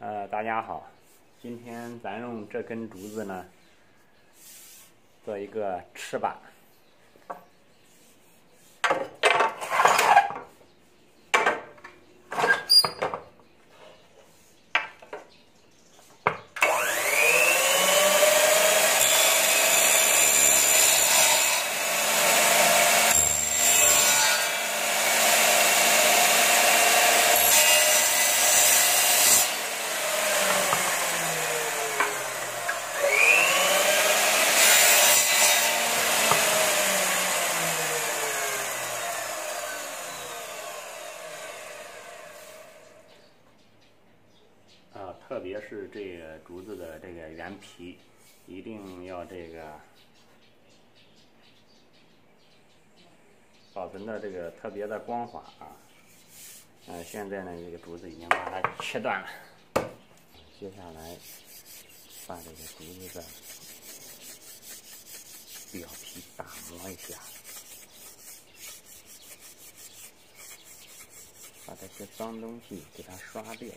呃，大家好，今天咱用这根竹子呢，做一个翅膀。啊，特别是这个竹子的这个原皮，一定要这个保存的这个特别的光滑啊。嗯，现在呢，这个竹子已经把它切断了。接下来把这个竹子的表皮打磨一下，把这些脏东西给它刷掉。